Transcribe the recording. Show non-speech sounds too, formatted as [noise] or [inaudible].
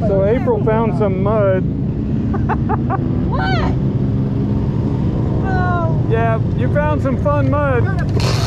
So April found some mud. [laughs] What? Oh. Yeah, you found some fun mud.